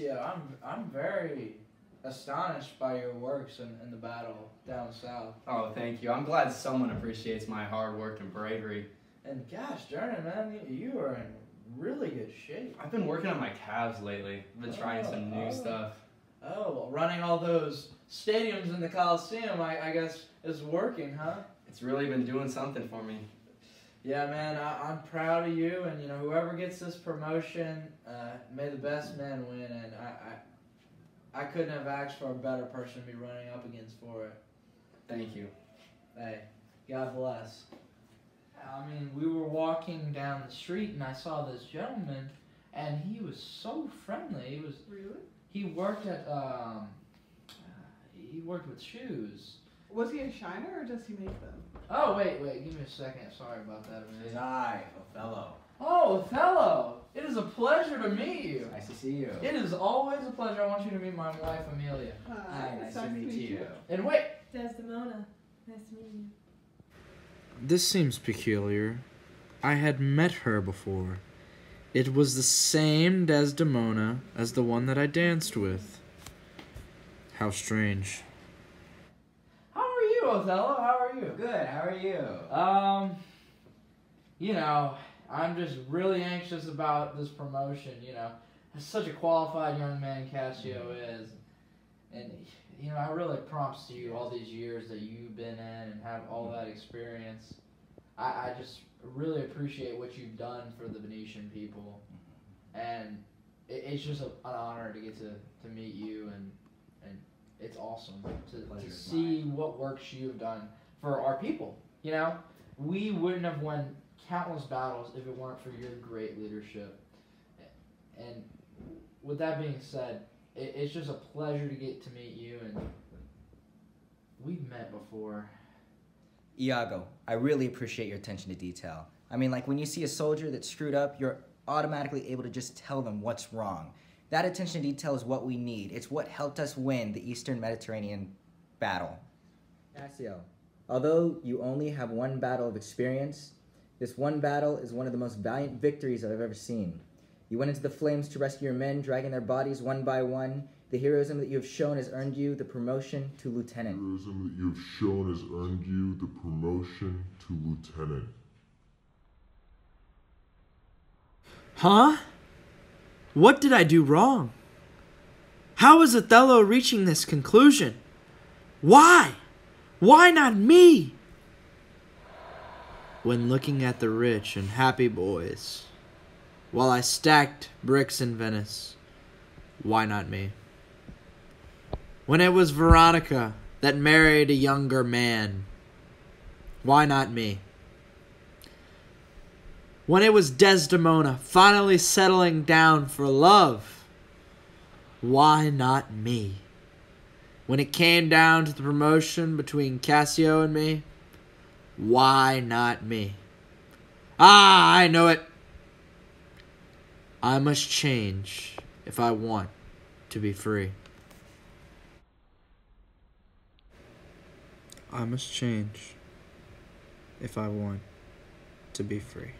Cassio, I'm I'm very astonished by your works in, in the battle down south. Oh, thank you. I'm glad someone appreciates my hard work and bravery. And gosh darn it, man, you, you are in really good shape. I've been working on my calves lately. I've been trying some new oh, oh. stuff. Oh, well, running all those stadiums in the Coliseum, I, I guess, is working, huh? It's really been doing something for me. Yeah, man, I, I'm proud of you, and you know whoever gets this promotion, uh, may the best man win. And I, I, I couldn't have asked for a better person to be running up against for it. Thank you. Hey, God bless. I mean, we were walking down the street, and I saw this gentleman, and he was so friendly. He was Really? he worked at um, uh, he worked with shoes. Was he a shiner or does he make them? Oh wait, wait, give me a second. Sorry about that. It is I, Othello. Oh, Othello! It is a pleasure to meet you. Nice to see you. It is always a pleasure. I want you to meet my wife, Emilia. Hi, nice to meet you. And wait, Desdemona, nice to meet you. This seems peculiar. I had met her before. It was the same Desdemona as the one that I danced with. How strange. How are you, Othello? How are you? Good, how are you? Um, you know, I'm just really anxious about this promotion. You know, such a qualified young man Cassio mm-hmm. is, and you know, I really props to you all these years that you've been in and have all mm-hmm. that experience. I, I just really appreciate what you've done for the Venetian people, mm-hmm. and it, it's just a, an honor to get to, to meet you and and it's awesome to, to see what works you've done for our people. You know, we wouldn't have won countless battles if it weren't for your great leadership. And with that being said, it, it's just a pleasure to get to meet you, and we've met before. Iago, I really appreciate your attention to detail. I mean, like when you see a soldier that's screwed up, you're automatically able to just tell them what's wrong. That attention to detail is what we need. It's what helped us win the Eastern Mediterranean battle. Cassio, although you only have one battle of experience, this one battle is one of the most valiant victories I've ever seen. You went into the flames to rescue your men, dragging their bodies one by one. The heroism that you have shown has earned you the promotion to lieutenant. The heroism that you have shown has earned you the promotion to lieutenant. Huh? What did I do wrong? How is Othello reaching this conclusion? Why? Why not me? When looking at the rich and happy boys, while I stacked bricks in Venice, why not me? When it was Veronica that married a younger man, why not me? When it was Desdemona finally settling down for love, why not me? When it came down to the promotion between Cassio and me, why not me? Ah, I know it. I must change if I want to be free. I must change if I want to be free.